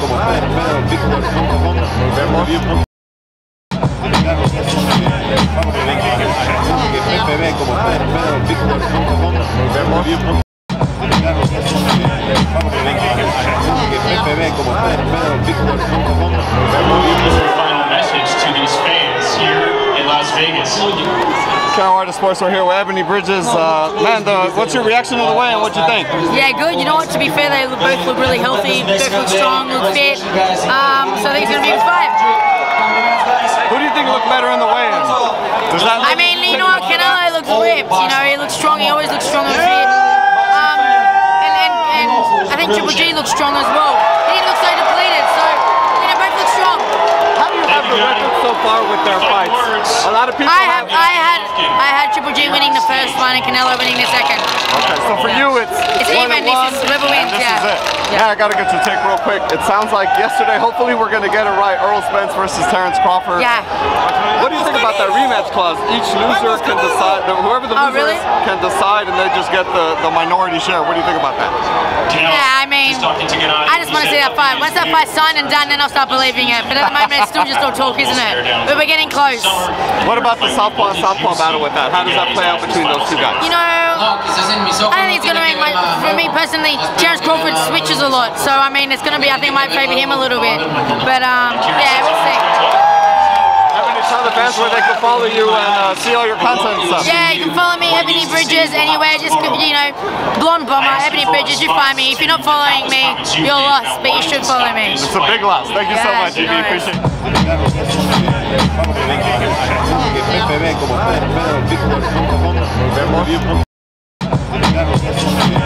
Como vemos. your final message to these fans here in Las Vegas? Artist Sports, we're here with Ebanie Bridges. Uh, man, the, what's your reaction to the weigh and what do you think? Yeah, good. You know what? To be fair, they both look really healthy. Both look strong, look fit. Um, so I think it's going to be a fight. Who do you think looked better in the weigh-in? I mean, you know what? Canelo looks ripped. You know, he looks strong. He always looks strong and fit. Um, and, and, and I think Triple G looks strong as well. He looks so depleted. So, you know, both look strong. how do you have the record so far with their fights? A lot of people I winning the first fight and Canelo winning the second. Okay, so for you, it's It's one even. This is whoever wins, yeah. Is it. Yeah. Yeah, I gotta get your take real quick. It sounds like yesterday. Hopefully, we're gonna get it right. Errol Spence versus Terence Crawford. Yeah. What do you think about that rematch clause? Each loser can decide. Whoever the Oh, loser really? is can decide, and they just get the, the minority share. What do you think about that? Yeah, I mean, is talking to Gennady. I just want to see that fight. Once that fight's signed and done, then I'll start believing it. But at the moment, it's still just all talk, isn't it? But we're getting close. What about the southpaw and southpaw battle with that? How does that play out between those two guys? You know, I don't think it's going to make my, for me personally, Terence Crawford switches a lot. So, I mean, it's going to be, I think, might favour him a little bit. But, um, yeah, we'll see. Ebanie, tell the fans where they can follow you and uh, see all your content and stuff. Yeah, you can follow me, Ebanie Bridges, anywhere. Just, you know, Blonde Bomber, Ebanie Bridges, you find me. If you're not following me, you're lost, but you should follow me. It's a big loss. Thank you so much, EB. no Appreciate it.